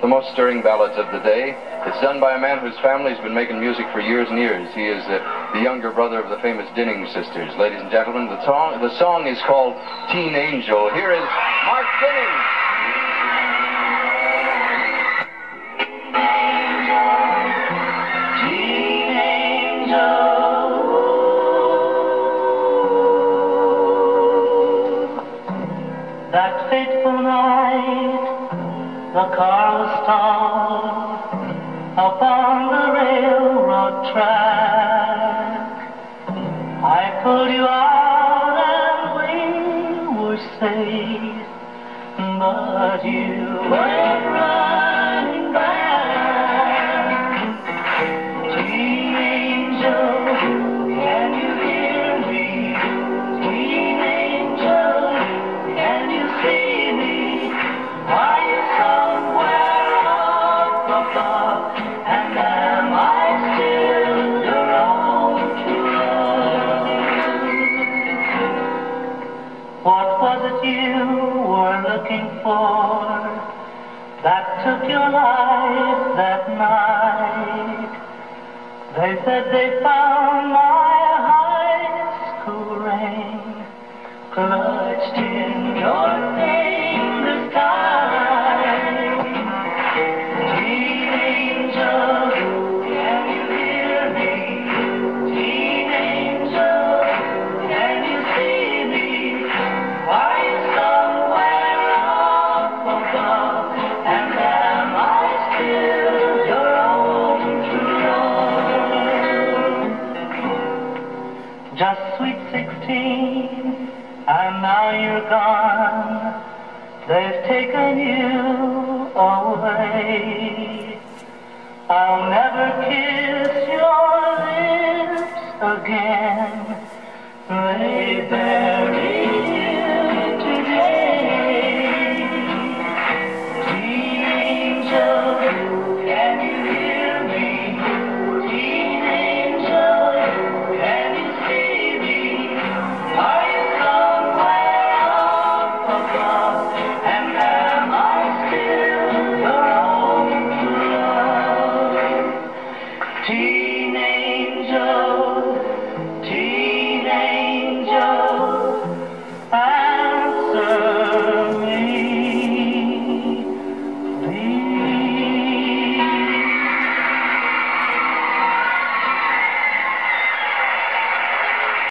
the most stirring ballads of the day. It's done by a man whose family's been making music for years and years. He is uh, the younger brother of the famous Dinning sisters. Ladies and gentlemen, the song, the song is called Teen Angel. Here is Mark Dinning. That fateful night, the car was stalled upon the railroad track. I pulled you out and we were safe, but you went What was it you were looking for that took your life that night? They said they found my sixteen, and now you're gone. They've taken you away. I'll never kiss